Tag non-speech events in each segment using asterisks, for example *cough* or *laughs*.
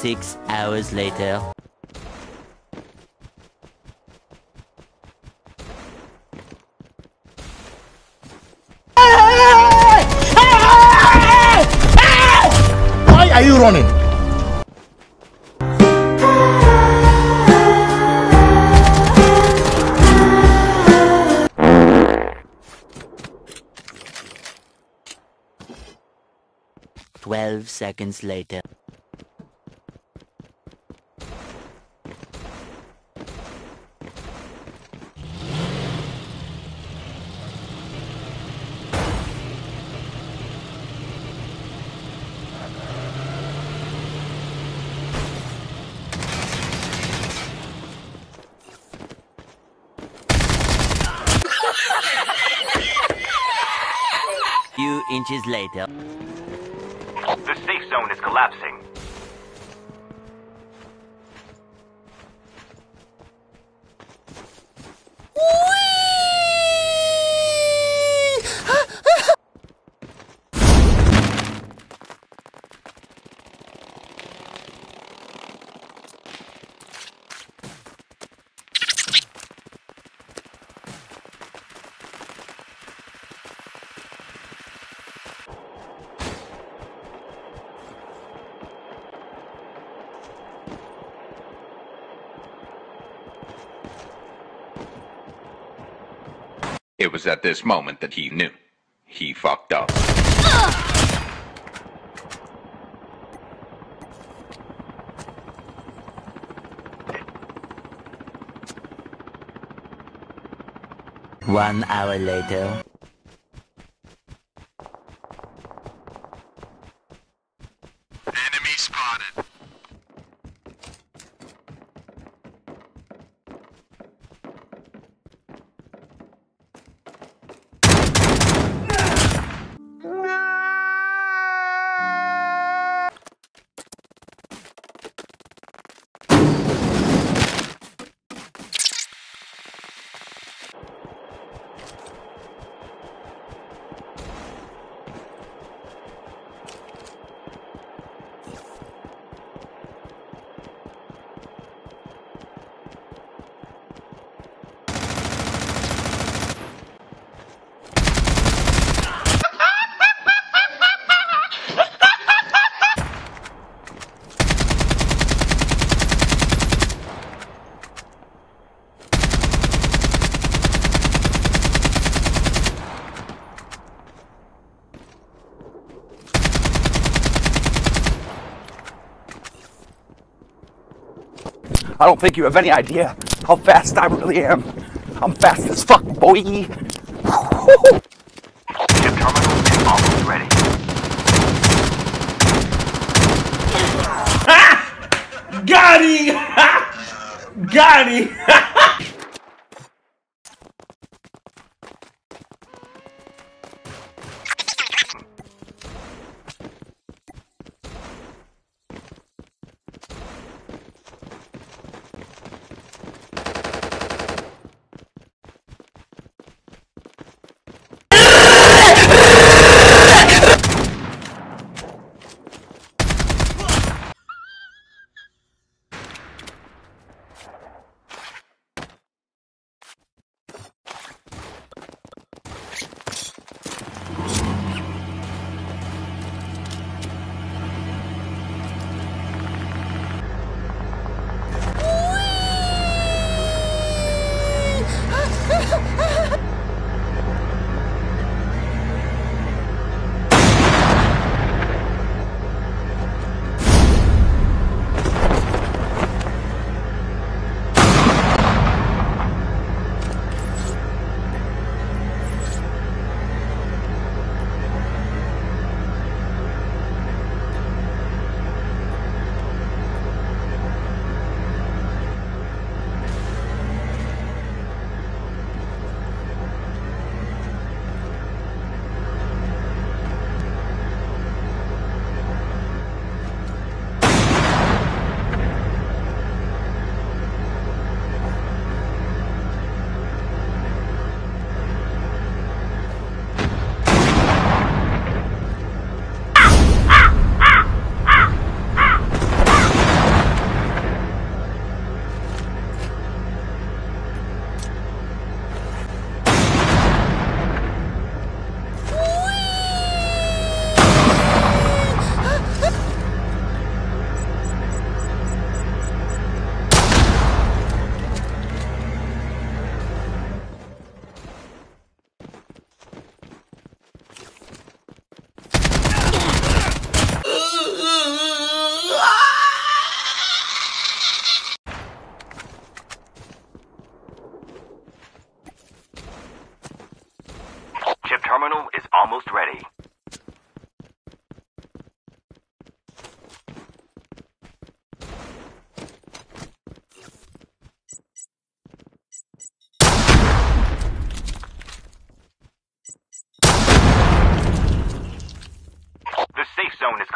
Six hours later. Why are you running? Twelve seconds later. Inches later. The safe zone is collapsing. It was at this moment that he knew. He fucked up. One hour later. I don't think you have any idea how fast I really am. I'm fast as fuck, boy. Chip terminal is almost ready. Got him! *laughs* Got him! *laughs*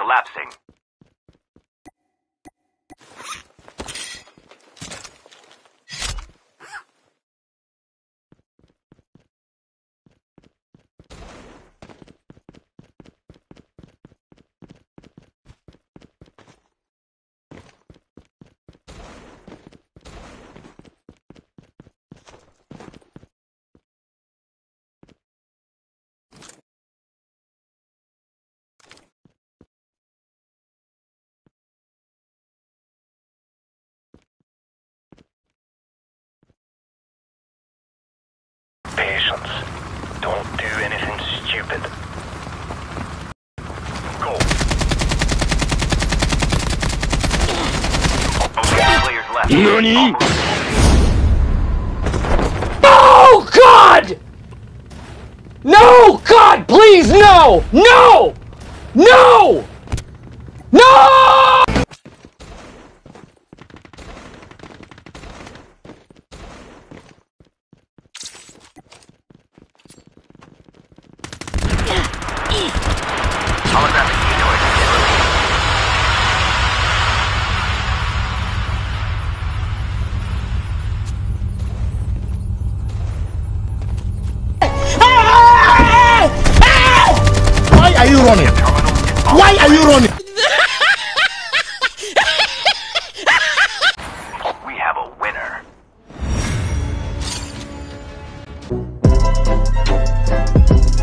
collapsing. Oh God! No! God, please, no! No! No! No! Thank you.